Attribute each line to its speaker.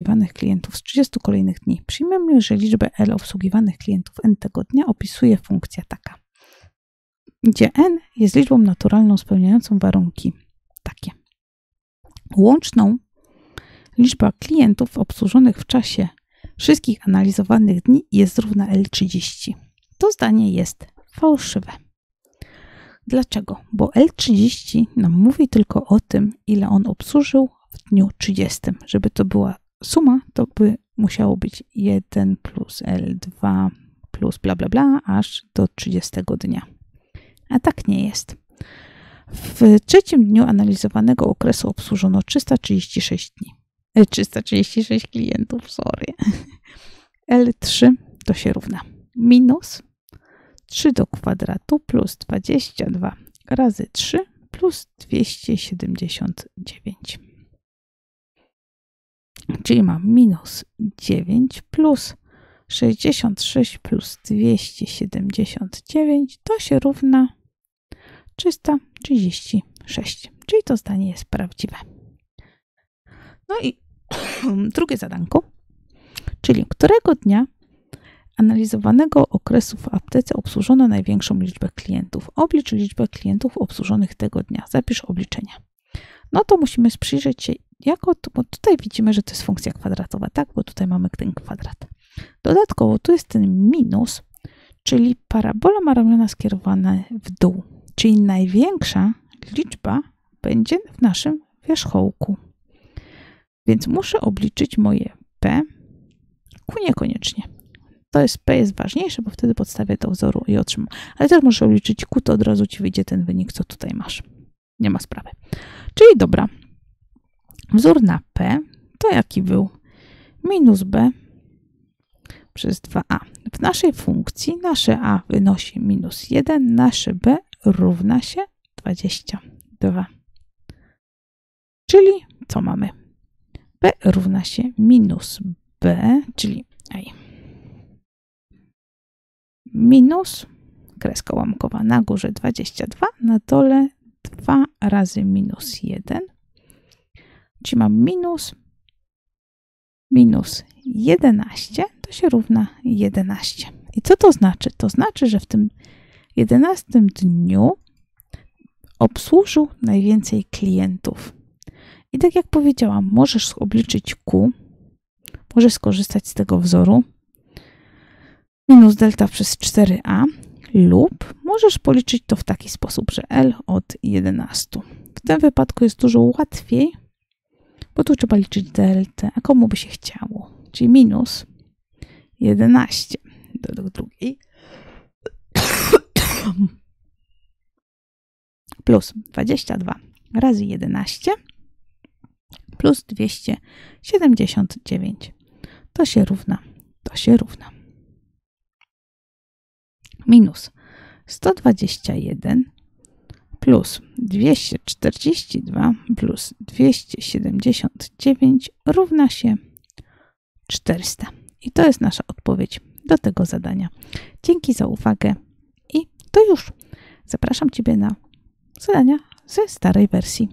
Speaker 1: obsługiwanych klientów z 30 kolejnych dni. Przyjmiemy, że liczbę L obsługiwanych klientów n tego dnia opisuje funkcja taka, gdzie n jest liczbą naturalną spełniającą warunki takie. Łączną liczba klientów obsłużonych w czasie wszystkich analizowanych dni jest równa L30. To zdanie jest fałszywe. Dlaczego? Bo L30 nam mówi tylko o tym, ile on obsłużył w dniu 30. Żeby to była suma, to by musiało być 1 plus L2 plus bla bla bla, aż do 30 dnia. A tak nie jest. W trzecim dniu analizowanego okresu obsłużono 336 dni. 336 e, klientów, sorry. L3 to się równa minus 3 do kwadratu plus 22 razy 3 plus 279. Czyli mam minus 9 plus 66 plus 279 to się równa 336. Czyli to zdanie jest prawdziwe. No i drugie zadanko, czyli którego dnia analizowanego okresu w aptece obsłużono największą liczbę klientów. Oblicz liczbę klientów obsłużonych tego dnia. Zapisz obliczenia. No to musimy przyjrzeć się, jako, bo tutaj widzimy, że to jest funkcja kwadratowa, tak? Bo tutaj mamy ten kwadrat. Dodatkowo tu jest ten minus, czyli parabola ma ramiona skierowane w dół, czyli największa liczba będzie w naszym wierzchołku. Więc muszę obliczyć moje P, Q niekoniecznie. To jest P jest ważniejsze, bo wtedy podstawię do wzoru i otrzymam. Ale też muszę obliczyć Q, to od razu Ci wyjdzie ten wynik, co tutaj masz. Nie ma sprawy. Czyli dobra. Wzór na P to jaki był? Minus B przez 2a. W naszej funkcji nasze a wynosi minus 1, nasze b równa się 22. Czyli co mamy? b równa się minus b, czyli aj, minus kreska łamkowa na górze 22, na dole 2 razy minus 1, czyli mam minus minus 11, to się równa 11. I co to znaczy? To znaczy, że w tym 11 dniu obsłużył najwięcej klientów. I tak jak powiedziałam, możesz obliczyć Q, możesz skorzystać z tego wzoru minus delta przez 4a lub możesz policzyć to w taki sposób, że L od 11. W tym wypadku jest dużo łatwiej, bo tu trzeba liczyć deltę, a komu by się chciało? Czyli minus 11 do drugiej plus 22 razy 11 plus 279. To się równa, to się równa. Minus 121 plus 242 plus 279 równa się 400. I to jest nasza odpowiedź do tego zadania. Dzięki za uwagę i to już. Zapraszam Ciebie na zadania ze starej wersji.